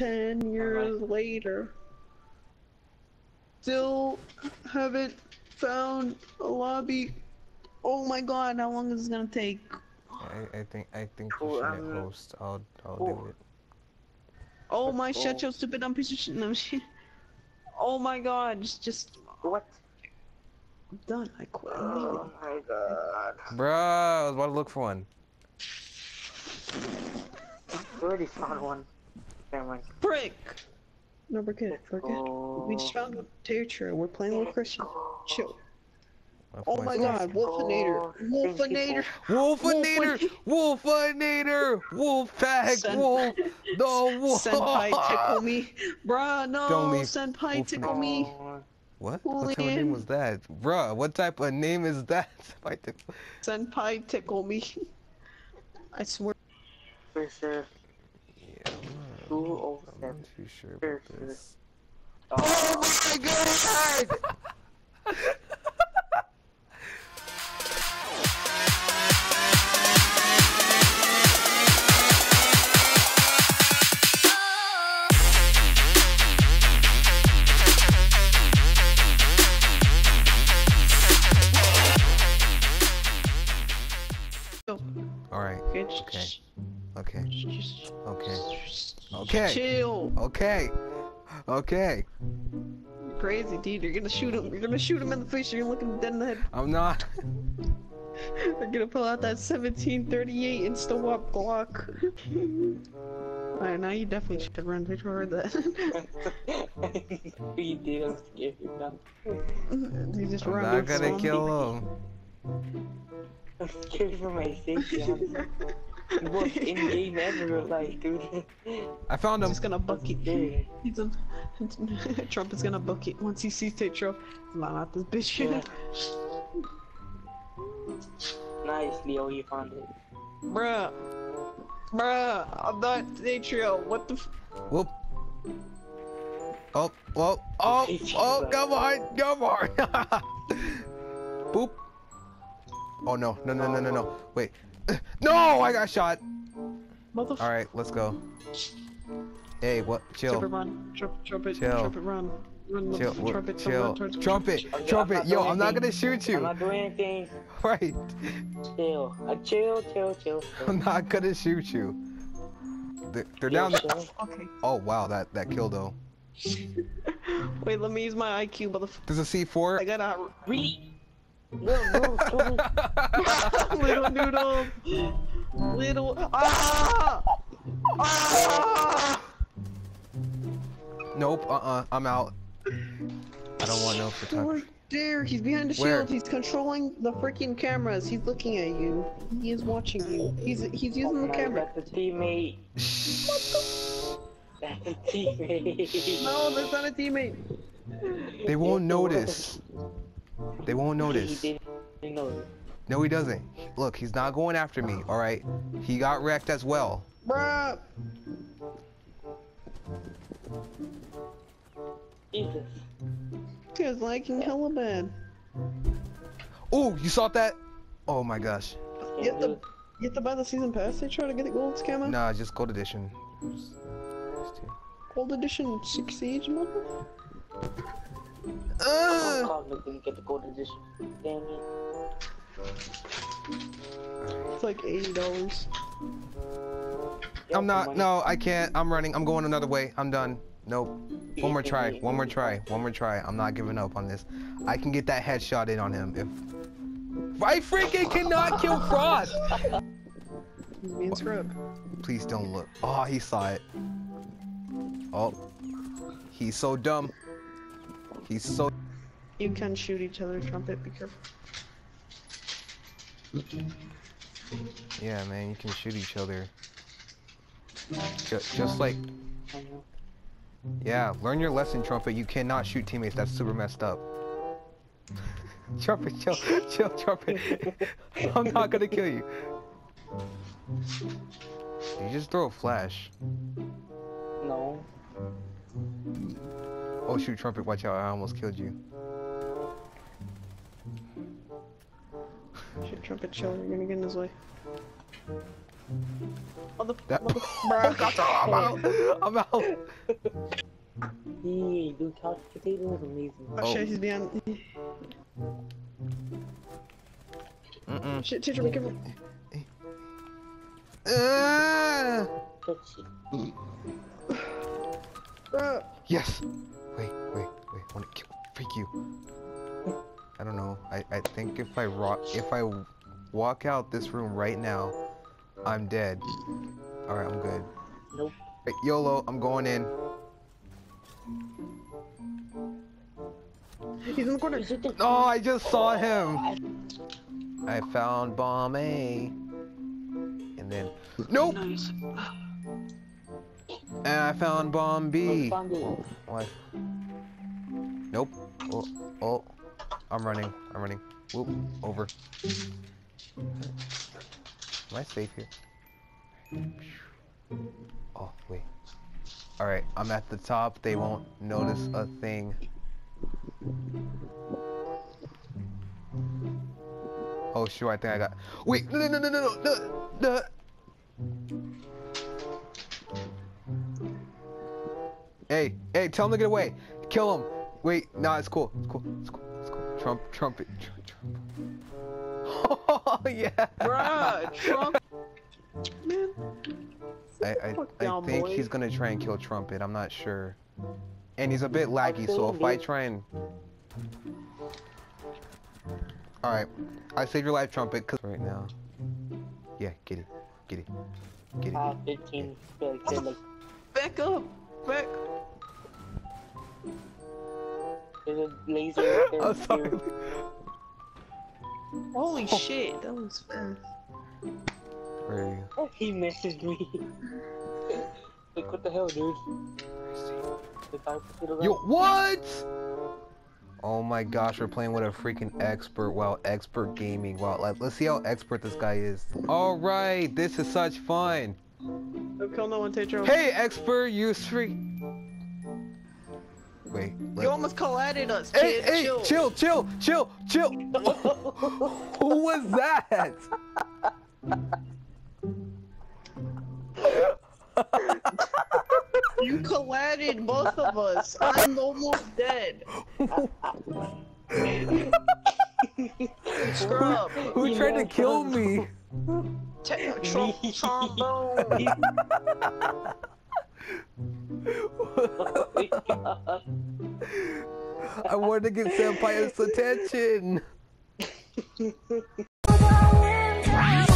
Ten years later. Still haven't found a lobby. Oh my god, how long is this gonna take? I, I think I think Cool, you should hit um, host. I'll I'll cool. do it. Oh my Oh. shut your stupid dumb piece of shit. No, shit. Oh my god, just just What? I'm done. I quit. I'm. Oh my god. Bruh, I was about to look for one. I already found one. Never mind. Brick! No, we're good. We're good. Oh. We just found a Tetra. We're playing with Christian. Chill. Oh my Oh points my are- god, Wolfinator. Thank Wolfinator. Wolfinator! Wolfinator! Wolfpack! Sen- Wolf! No, wolf! Senpai tickle me. Bruh, no. Don't leave. Senpai Wolf tickle me. Oh, What? What type of name was that? Bruh, what type of name is that? I think- Senpai tickle me. I swear. for sure. Yeah, I'm not, Two oh I'm seven. too sure Sure, about this. Oh, my god! okay, okay, just Okay. Chill. okay, okay. Crazy, dude. You're gonna shoot him. You're gonna shoot him in the face. You're gonna look him dead in the head. I'm not. They're gonna pull out that 1738 Insta Wap Glock. Alright, now you definitely should run. Did you heard that? we did. I'm scared now. you just I'm run. not gonna kill him. I'm scared for my safety. Honestly. Most in-game ever, like, dude. I found He's him. just gonna bucket. Yeah. He's a, Trump is gonna book it once he sees Tetro. Not out this bitch. Yeah. Nice, Leo, you found it. Bruh. Bruh. I'm not Tetro. What the f- Whoop. Oh, oh, oh, oh, come on, come on. Boop. Oh no, no, no, no, no, no. Wait. No, I got shot. Motherfucker. All right, let's go. Hey, what? Trumpet Chill, run. Trumpet, trumpet, Chill. trumpet run. Run, chill, motherfucker, what- trumpet, chill. run towards- Trumpet, I'm trumpet. Yo, I'm not gonna shoot you. I'm you. not doing anything. Right. Chill. Uh, chill, chill, chill. I'm not gonna shoot you. They're, they're down there. Okay. Oh wow, that that kill though. Wait, let me use my IQ, motherfucker. There's a I C4. got a Really? No, no, no. little noodle. Little. Ah! Ah! Nope. Uh-uh. I'm out. I don't want no Don't photography. dare! He's behind the Where? shield. He's controlling the freaking cameras. He's looking at you. He is watching you. He's he's using Oh the my, camera. That's a teammate. That's a teammate. No, that's not a teammate. They won't notice. They won't notice. He didn't know. No, he doesn't. Look, he's not going after me. All right. He got wrecked as well. Bruh. Jesus. This guy's lagging hella bad. Oh, you saw that? Oh my gosh. You have to, you have to buy the season pass. They try to get the gold scammer. Nah, just gold edition. Gold edition six siege mother. Uh, God, look, didn't get the gold edition. Damn it. It's like eighty dollars. I'm not. No, I can't. I'm running. I'm going another way. I'm done. Nope. One more try. One more try. One more try. I'm not giving up on this. I can get that headshot in on him if. I freaking cannot kill Frost. He's being scrub. Please don't look. Oh, he saw it. Oh. He's so dumb. He's so. You can shoot each other, trumpet. Be careful. Yeah, man, you can shoot each other. Just, just like, yeah, learn your lesson, Trumpet. You cannot shoot teammates. That's super messed up. Trumpet, chill, chill, Trumpet. I'm not gonna kill you. You just throw a flash. No. Oh shoot, Trumpet, watch out! I almost killed you. Shit, trumpet, chill. You're gonna get in his way. Mother, That- mother, Oh, God, I'm out. I'm out. Hey, dude, couch potato is amazing. Oh, Oh. shit, he's behind. Mm-mm. Shit, teacher, be careful. Ah! Touch it. Uh, Yes. Wait, wait, wait. I want to kill. Freak you. I don't know. I, I think if I rock, if I walk out this room right now, I'm dead. All right, I'm good. Nope. Hey, YOLO, I'm going in. he's in the corner. Is Oh, I just saw him. I found bomb A. And then, nope. Nice. And I found bomb Oh, B. found. What? Nope. Oh, oh. I'm running. I'm running. Whoop. Over. Am I safe here? Oh, wait. Alright, I'm at the top. They won't notice a thing. Oh, sure. I think I got. Wait! No, no, no, no, no, no, no. Hey, hey, tell him to get away. Kill him. Wait, nah, it's cool. It's cool. It's cool. It's cool. Trump, trumpet, Trump, Trump. Oh yeah. Bruh, Trump. Man. I, I, I down, think boy. he's gonna try and kill Trumpet. I'm not sure. And he's a bit laggy, so if I try and. Alright, I saved your life, Trumpet, cause right now. Yeah, get it. Get it. Get it. Ah, 15. Like, they're like, Back up. Back. There's a laser. I'm sorry. Here. Holy oh. shit, that was fast. Where are you? Oh, He messaged me. like, what the hell, dude? The couch potato Yo, what? Oh my gosh, we're playing with a freaking expert. Wow, expert gaming. Wow, let, let's see how expert this guy is. All right, this is such fun. Don't kill no one, Tetro. Hey, expert, you free. Wait. Mm-hmm. let- You almost collided us, Hey, kid. hey, chill. chill, chill, chill, chill. Who was that? You collided both of us. I'm almost dead. Scrub. Who tried to kill me? Trom- trombone. I wanted to get Senpai's attention.